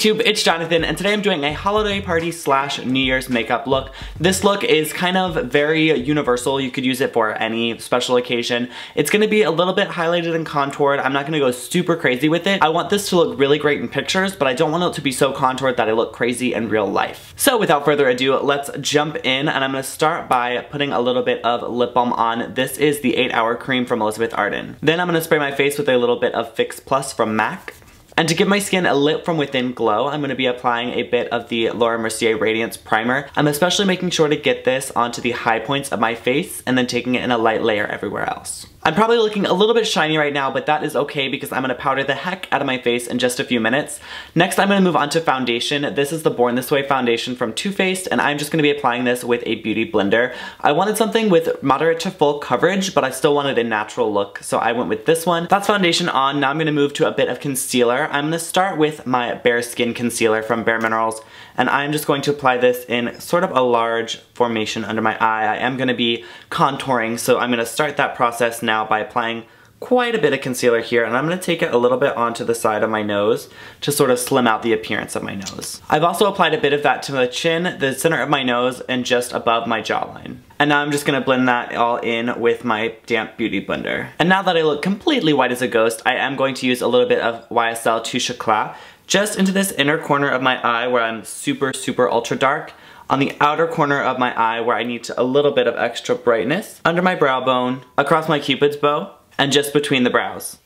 YouTube, it's Jonathan, and today I'm doing a holiday party slash New Year's makeup look. This look is kind of very universal. You could use it for any special occasion. It's gonna be a little bit highlighted and contoured. I'm not gonna go super crazy with it. I want this to look really great in pictures, but I don't want it to be so contoured that I look crazy in real life. So without further ado, let's jump in, and I'm gonna start by putting a little bit of lip balm on. This is the 8 Hour Cream from Elizabeth Arden. Then I'm gonna spray my face with a little bit of Fix Plus from MAC. And to give my skin a lit from within glow, I'm going to be applying a bit of the Laura Mercier Radiance Primer. I'm especially making sure to get this onto the high points of my face and then taking it in a light layer everywhere else. I'm probably looking a little bit shiny right now, but that is okay because I'm gonna powder the heck out of my face in just a few minutes. Next, I'm gonna move on to foundation. This is the Born This Way foundation from Too Faced, and I'm just gonna be applying this with a beauty blender. I wanted something with moderate to full coverage, but I still wanted a natural look, so I went with this one. That's foundation on. Now I'm gonna move to a bit of concealer. I'm gonna start with my Bare Skin Concealer from Bare Minerals, and I'm just going to apply this in sort of a large formation under my eye. I am gonna be contouring, so I'm gonna start that process now by applying quite a bit of concealer here and I'm going to take it a little bit onto the side of my nose to sort of slim out the appearance of my nose. I've also applied a bit of that to the chin, the center of my nose, and just above my jawline. And now I'm just gonna blend that all in with my damp beauty blender. And now that I look completely white as a ghost, I am going to use a little bit of YSL Touche Eclat just into this inner corner of my eye where I'm super, super ultra dark on the outer corner of my eye where I need a little bit of extra brightness, under my brow bone, across my cupid's bow, and just between the brows.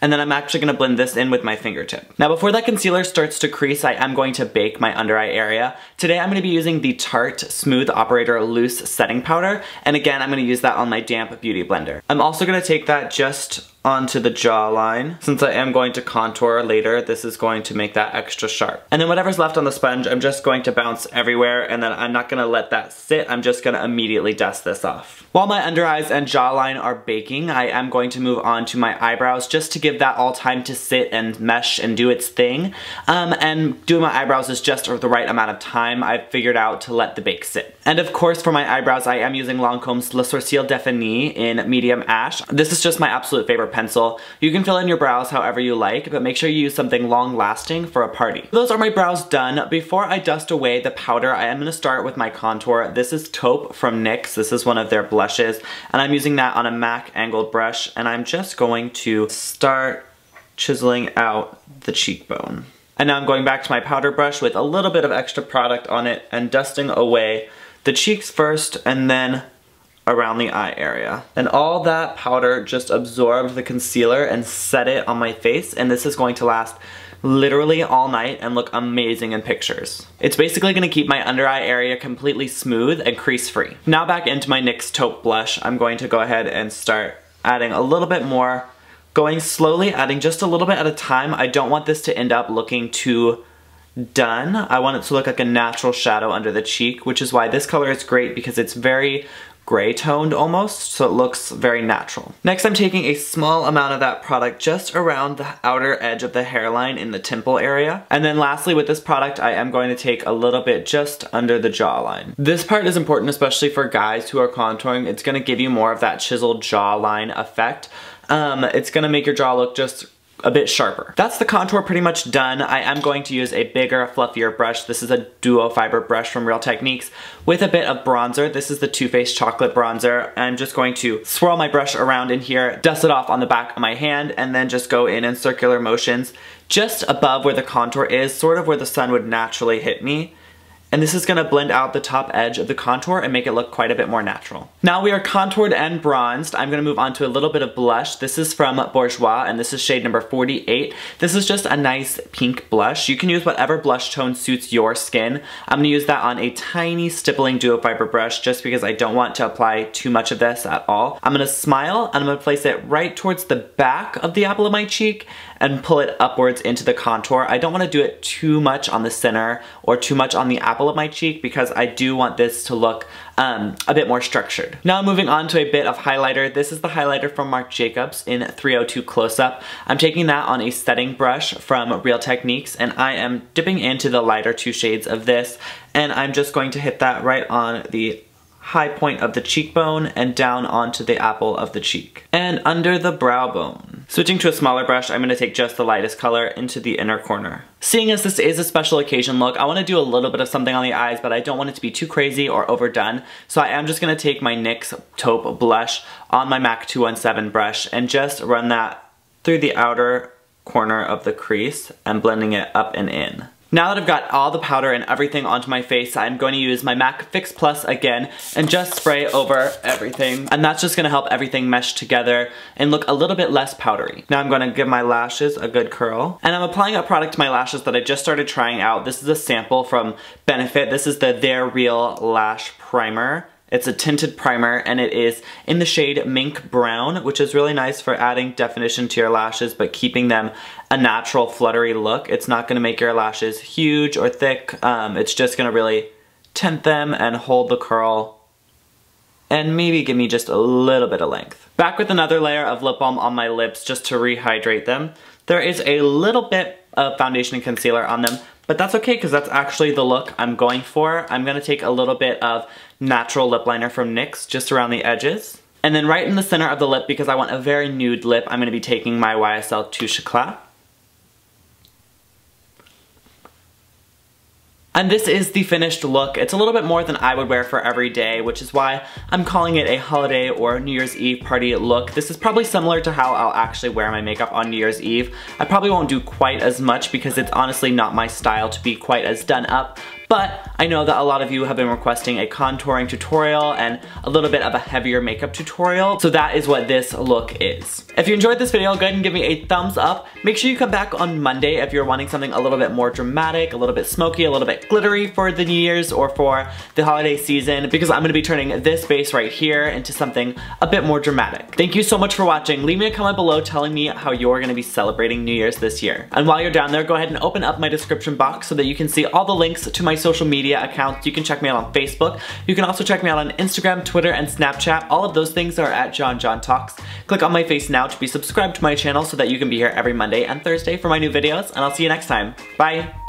And then I'm actually gonna blend this in with my fingertip. Now before that concealer starts to crease, I am going to bake my under eye area. Today I'm gonna be using the Tarte Smooth Operator Loose Setting Powder, and again, I'm gonna use that on my damp beauty blender. I'm also gonna take that just onto the jawline. Since I am going to contour later, this is going to make that extra sharp. And then whatever's left on the sponge, I'm just going to bounce everywhere and then I'm not gonna let that sit. I'm just gonna immediately dust this off. While my under eyes and jawline are baking, I am going to move on to my eyebrows just to give that all time to sit and mesh and do its thing. Um, and doing my eyebrows is just the right amount of time I've figured out to let the bake sit. And of course for my eyebrows, I am using Lancome's Le Sourcil Défini in medium ash. This is just my absolute favorite pencil. You can fill in your brows however you like, but make sure you use something long lasting for a party. Those are my brows done. Before I dust away the powder, I am gonna start with my contour. This is Taupe from NYX. This is one of their blushes, and I'm using that on a MAC angled brush, and I'm just going to start chiseling out the cheekbone. And now I'm going back to my powder brush with a little bit of extra product on it and dusting away the cheeks first and then around the eye area. And all that powder just absorbed the concealer and set it on my face and this is going to last literally all night and look amazing in pictures. It's basically gonna keep my under eye area completely smooth and crease free. Now back into my NYX taupe blush, I'm going to go ahead and start adding a little bit more, going slowly, adding just a little bit at a time. I don't want this to end up looking too done. I want it to look like a natural shadow under the cheek, which is why this color is great because it's very gray toned almost, so it looks very natural. Next I'm taking a small amount of that product just around the outer edge of the hairline in the temple area. And then lastly with this product I am going to take a little bit just under the jawline. This part is important especially for guys who are contouring. It's going to give you more of that chiseled jawline effect. Um, it's going to make your jaw look just a bit sharper. That's the contour pretty much done. I am going to use a bigger, fluffier brush. This is a duo fiber brush from Real Techniques with a bit of bronzer. This is the Too Faced Chocolate Bronzer. I'm just going to swirl my brush around in here, dust it off on the back of my hand, and then just go in in circular motions just above where the contour is, sort of where the sun would naturally hit me and this is gonna blend out the top edge of the contour and make it look quite a bit more natural. Now we are contoured and bronzed. I'm gonna move on to a little bit of blush. This is from Bourjois and this is shade number 48. This is just a nice pink blush. You can use whatever blush tone suits your skin. I'm gonna use that on a tiny stippling duo fiber brush just because I don't want to apply too much of this at all. I'm gonna smile and I'm gonna place it right towards the back of the apple of my cheek and pull it upwards into the contour. I don't wanna do it too much on the center or too much on the apple of my cheek because I do want this to look um, a bit more structured. Now moving on to a bit of highlighter. This is the highlighter from Marc Jacobs in 302 Close-Up. I'm taking that on a setting brush from Real Techniques and I am dipping into the lighter two shades of this and I'm just going to hit that right on the high point of the cheekbone and down onto the apple of the cheek. And under the brow bone. Switching to a smaller brush, I'm gonna take just the lightest color into the inner corner. Seeing as this is a special occasion look, I wanna do a little bit of something on the eyes, but I don't want it to be too crazy or overdone. So I am just gonna take my NYX taupe blush on my MAC 217 brush and just run that through the outer corner of the crease and blending it up and in. Now that I've got all the powder and everything onto my face, I'm going to use my MAC Fix Plus again and just spray over everything. And that's just gonna help everything mesh together and look a little bit less powdery. Now I'm gonna give my lashes a good curl. And I'm applying a product to my lashes that I just started trying out. This is a sample from Benefit. This is the They're Real Lash Primer. It's a tinted primer and it is in the shade Mink Brown, which is really nice for adding definition to your lashes but keeping them a natural fluttery look. It's not gonna make your lashes huge or thick. Um, it's just gonna really tint them and hold the curl and maybe give me just a little bit of length. Back with another layer of lip balm on my lips just to rehydrate them. There is a little bit of foundation and concealer on them, but that's okay because that's actually the look I'm going for. I'm going to take a little bit of natural lip liner from NYX just around the edges. And then right in the center of the lip, because I want a very nude lip, I'm going to be taking my YSL Touche Eclat. And this is the finished look. It's a little bit more than I would wear for every day, which is why I'm calling it a holiday or New Year's Eve party look. This is probably similar to how I'll actually wear my makeup on New Year's Eve. I probably won't do quite as much because it's honestly not my style to be quite as done up, but I know that a lot of you have been requesting a contouring tutorial and a little bit of a heavier makeup tutorial, so that is what this look is. If you enjoyed this video, go ahead and give me a thumbs up. Make sure you come back on Monday if you're wanting something a little bit more dramatic, a little bit smoky, a little bit glittery for the New Year's or for the holiday season, because I'm gonna be turning this base right here into something a bit more dramatic. Thank you so much for watching. Leave me a comment below telling me how you're gonna be celebrating New Year's this year. And while you're down there, go ahead and open up my description box so that you can see all the links to my social media accounts. You can check me out on Facebook. You can also check me out on Instagram, Twitter, and Snapchat. All of those things are at Jon Jon Talks. Click on my face to be subscribed to my channel so that you can be here every Monday and Thursday for my new videos, and I'll see you next time. Bye!